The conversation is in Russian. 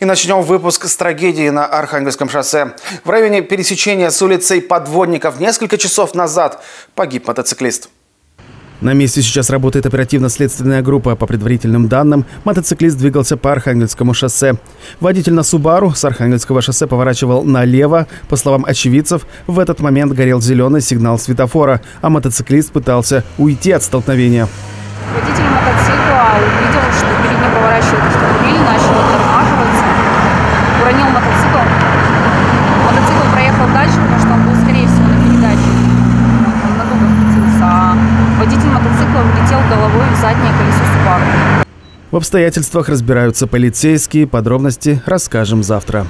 И начнем выпуск с трагедии на Архангельском шоссе. В районе пересечения с улицей Подводников несколько часов назад погиб мотоциклист. На месте сейчас работает оперативно-следственная группа. По предварительным данным, мотоциклист двигался по Архангельскому шоссе. Водитель на Субару с Архангельского шоссе поворачивал налево. По словам очевидцев, в этот момент горел зеленый сигнал светофора, а мотоциклист пытался уйти от столкновения. Водитель мотоцикла уронил мотоцикл. Мотоцикл проехал дальше, потому что он был, скорее всего, на передаче. Он надолго крутился, а водитель мотоцикла влетел головой в заднее колесо Субару. В обстоятельствах разбираются полицейские. Подробности расскажем завтра.